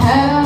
Head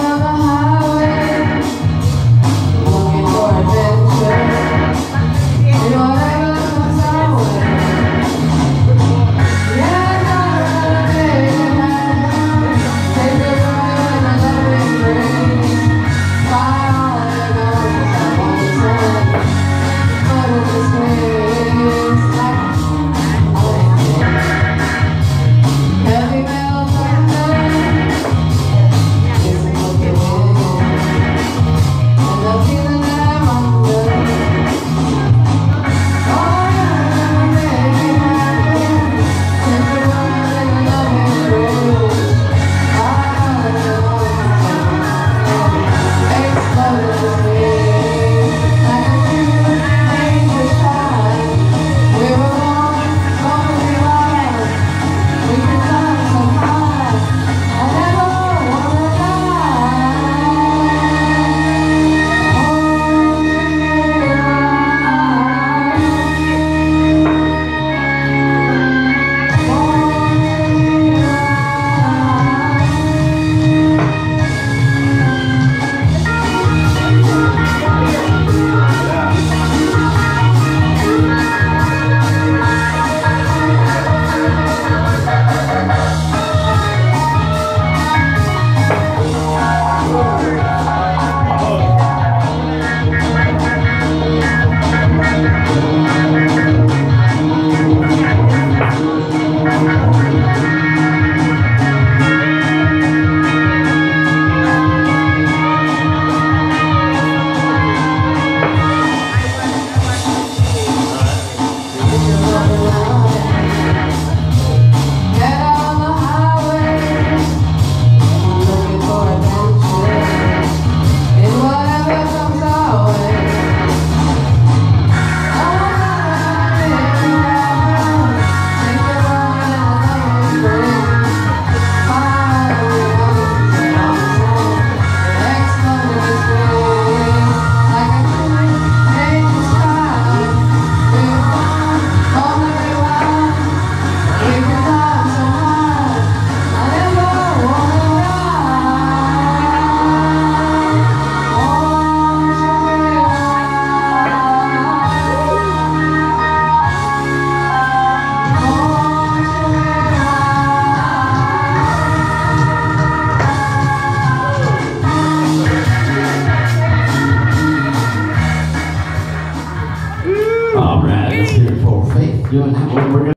that one. We're